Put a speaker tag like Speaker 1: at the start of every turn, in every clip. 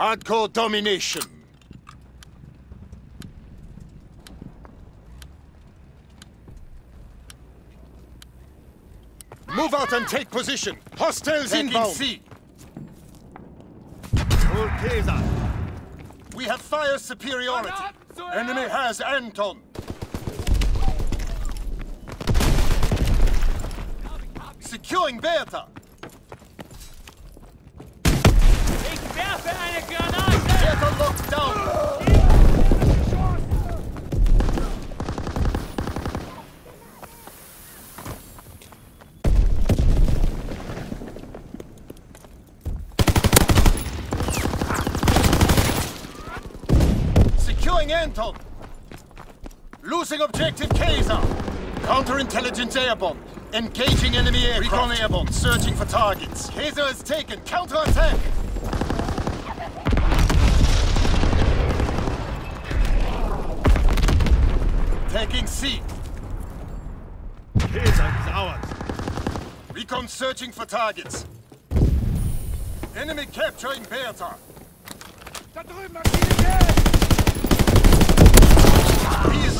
Speaker 1: Hardcore domination. Move out and take position. Hostiles
Speaker 2: Taking
Speaker 1: inbound.
Speaker 2: C.
Speaker 1: Hold Kaiser.
Speaker 2: We have fire superiority. Enemy has Anton. Securing Bertha.
Speaker 3: Ich werfe eine Granate!
Speaker 2: Bertha locked down. Securing Losing objective Kaiser. Counterintelligence airborne. Engaging enemy aircraft. Recon airborne. Searching for targets. Kaiser is taken. Counterattack. Taking C.
Speaker 1: Kaiser is ours.
Speaker 2: Recon searching for targets. Enemy capturing Bertha.
Speaker 3: Da drüben, Aktivität!
Speaker 2: He is lost. Sending mortar rounds. Zone and sweep.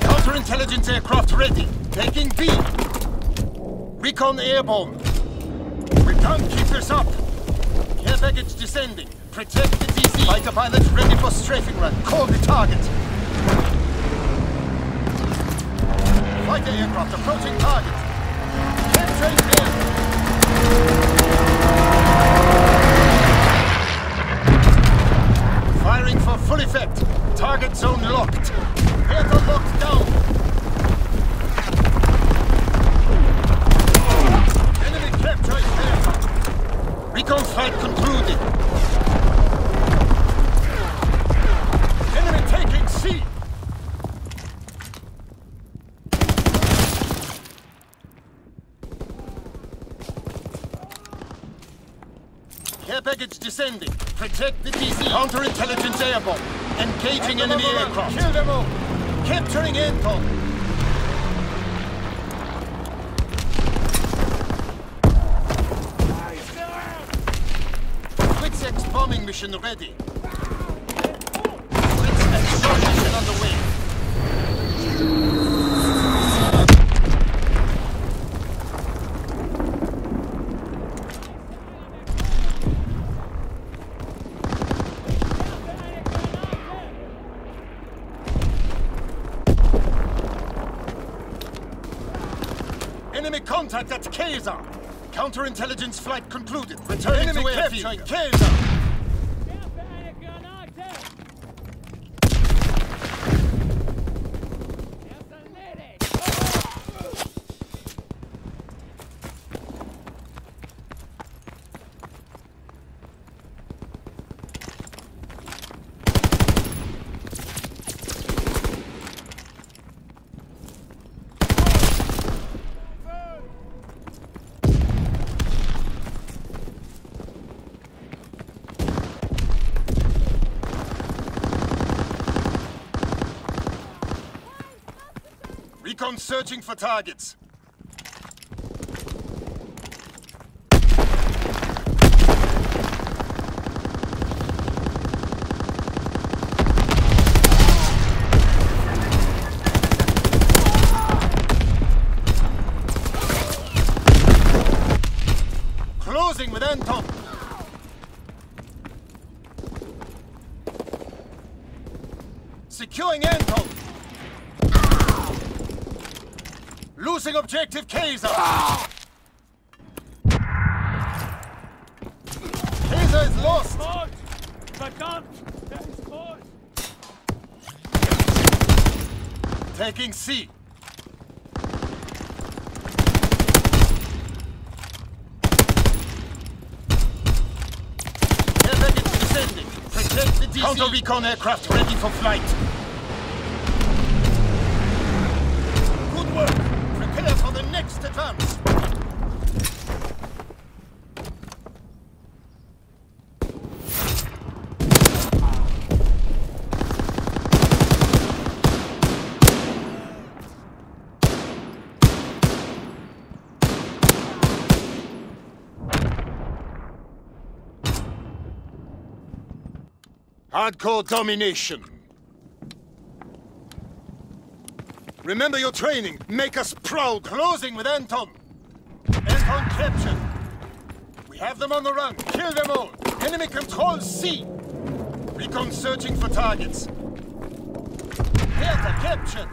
Speaker 2: Counterintelligence aircraft ready. Taking B. Recon airborne. Can't keep this up. Care package descending. Protect the DC. Fighter pilot ready for strafing run. Call the target. Fighter aircraft approaching target. Firing for full effect. Target zone locked. Aircraft locked down. Descending. Protect the DC. Counterintelligence airborne. Engaging enemy aircraft. Kill them all. Capturing Anton. Quick bombing mission ready. Quick sex short mission underway. Enemy contact at Kaiser. Counterintelligence flight concluded. Returning
Speaker 1: Enemy
Speaker 2: to airfield.
Speaker 1: capturing
Speaker 2: Kaiser. Recon searching for targets. Closing with Anton. Securing Anton. Losing objective Kaiser. Ah! Kaiser is lost.
Speaker 3: Tot! Verdammt! Der ist tot!
Speaker 2: Taking C. Air package descending. Protect the DC. Counter recon aircraft ready for flight. Must advance.
Speaker 1: Hardcore domination. Remember your training. Make us proud.
Speaker 2: Closing with Anton. Anton captured. We have them on the run. Kill them all. Enemy control C. Recon searching for targets. Bertha captured.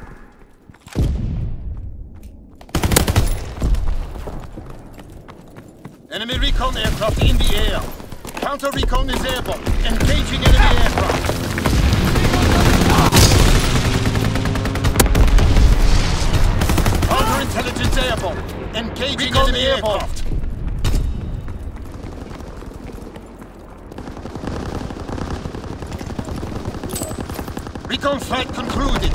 Speaker 2: Enemy recon aircraft in the air. Counter recon is airborne. Engaging enemy aircraft. Aircraft. Recon flight concluded.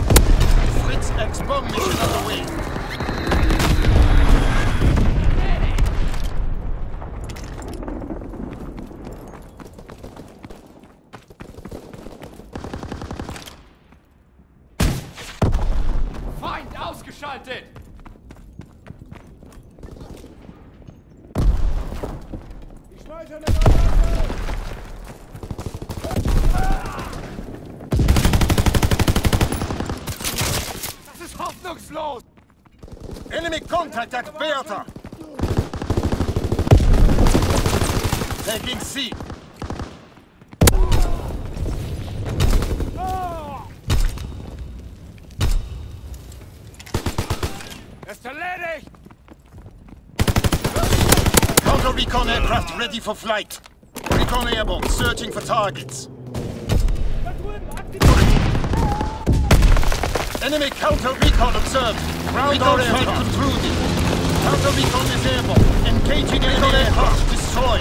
Speaker 2: Fritz X-bomb mission underway.
Speaker 3: Ist!
Speaker 2: Enemy contact at Bertha. Taking C.
Speaker 3: Erledigt!
Speaker 2: Counter recon aircraft ready for flight. Recon airborne searching for targets.
Speaker 3: Da drüben, aktiviert!
Speaker 2: Enemy counter recon observed. Ground recon flight concluded. Counter recon is airborne. Engaging enemy aircraft destroyed.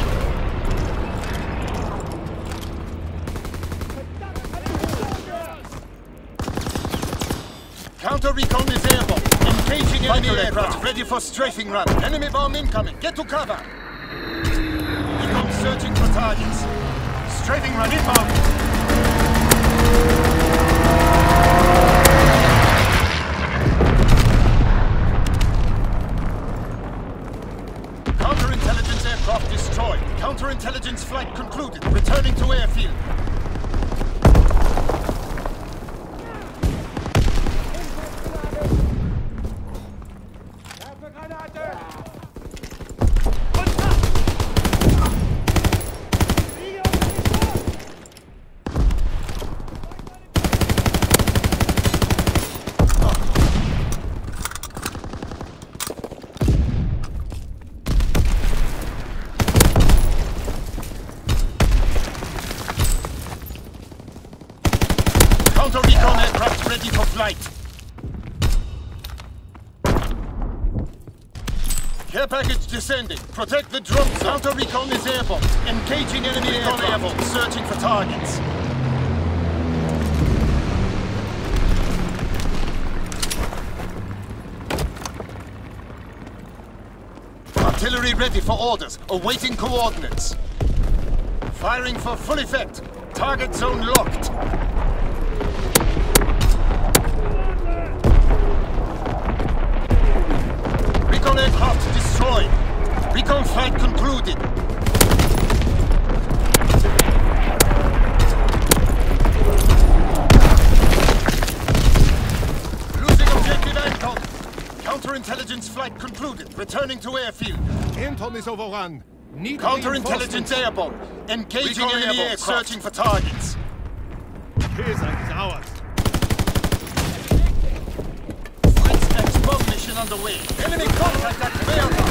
Speaker 2: Counter recon is airborne. Engaging enemy aircraft ready for strafing run. Enemy bomb incoming. Get to cover. Recon searching for targets. Strafing run inbound. Counterintelligence flight concluded. Returning to airfield.
Speaker 3: Werfe Granate!
Speaker 2: Counter recon aircraft ready for flight. Care package descending. Protect the drop zone. Counter recon is airborne. Engaging enemy recon airborne. Searching for targets. Artillery ready for orders. Awaiting coordinates. Firing for full effect. Target zone locked. Recon aircraft destroyed. Recon flight concluded. Losing objective Anton. Counterintelligence flight concluded. Returning to airfield.
Speaker 1: Anton is overrun. Need
Speaker 2: Counterintelligence airborne. Engaging
Speaker 1: Recon
Speaker 2: enemy
Speaker 1: airborne.
Speaker 2: aircraft. Searching for targets.
Speaker 1: Pesa is ours.
Speaker 2: Fritz X-bomb mission underway. Enemy contact at Bertha.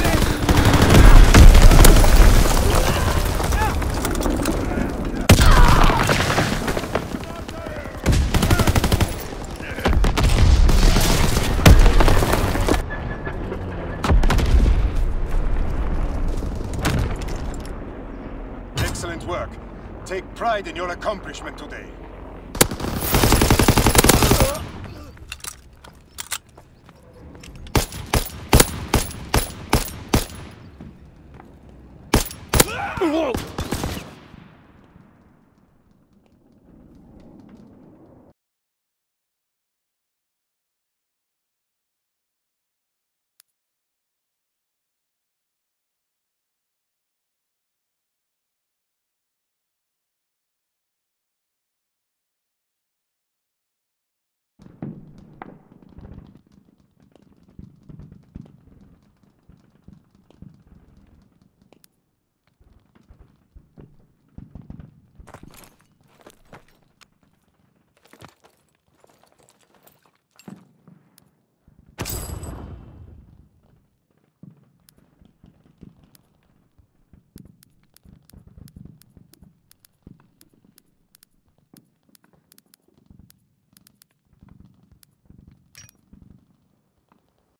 Speaker 2: Pride in your accomplishment today.